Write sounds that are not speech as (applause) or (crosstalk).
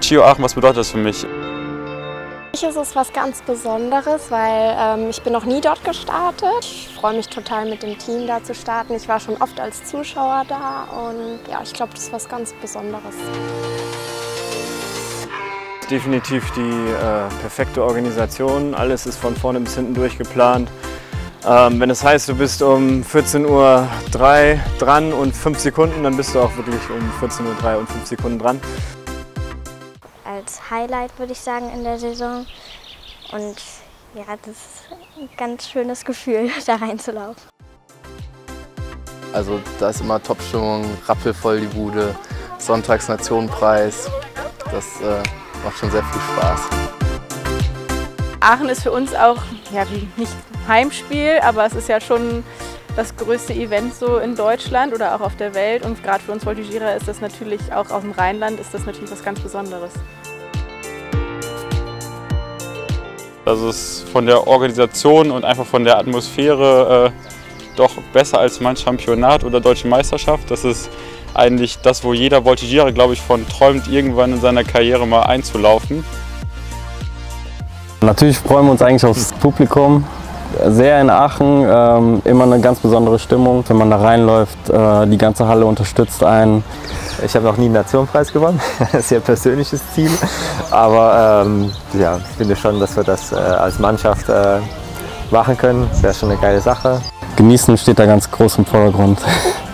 Chio Aachen, was bedeutet das für mich? Für mich ist es was ganz Besonderes, weil ähm, ich bin noch nie dort gestartet. Ich freue mich total mit dem Team da zu starten. Ich war schon oft als Zuschauer da und ja, ich glaube, das ist was ganz Besonderes. Definitiv die äh, perfekte Organisation. Alles ist von vorne bis hinten durchgeplant. Ähm, wenn es das heißt, du bist um 14.03 Uhr dran und 5 Sekunden, dann bist du auch wirklich um 14.03 Uhr und 5 Sekunden dran als Highlight, würde ich sagen, in der Saison. Und ja, das ist ein ganz schönes Gefühl, (laughs) da reinzulaufen. Also da ist immer Top-Stimmung, rappelvoll die Bude, Sonntags-Nationenpreis. Das äh, macht schon sehr viel Spaß. Aachen ist für uns auch ja, nicht Heimspiel, aber es ist ja schon das größte Event so in Deutschland oder auch auf der Welt. Und gerade für uns Voltigierer ist das natürlich auch aus dem Rheinland ist das natürlich was ganz Besonderes. Das ist von der Organisation und einfach von der Atmosphäre äh, doch besser als mein Championat oder Deutsche Meisterschaft. Das ist eigentlich das, wo jeder Voltigierer, glaube ich, von träumt, irgendwann in seiner Karriere mal einzulaufen. Natürlich freuen wir uns eigentlich aufs Publikum. Sehr in Aachen, ähm, immer eine ganz besondere Stimmung. Wenn man da reinläuft, äh, die ganze Halle unterstützt einen. Ich habe noch nie einen Nationenpreis gewonnen, (laughs) das ist ja ein persönliches Ziel. Aber ähm, ja, ich finde schon, dass wir das äh, als Mannschaft äh, machen können. Das wäre schon eine geile Sache. Genießen steht da ganz groß im Vordergrund. (laughs)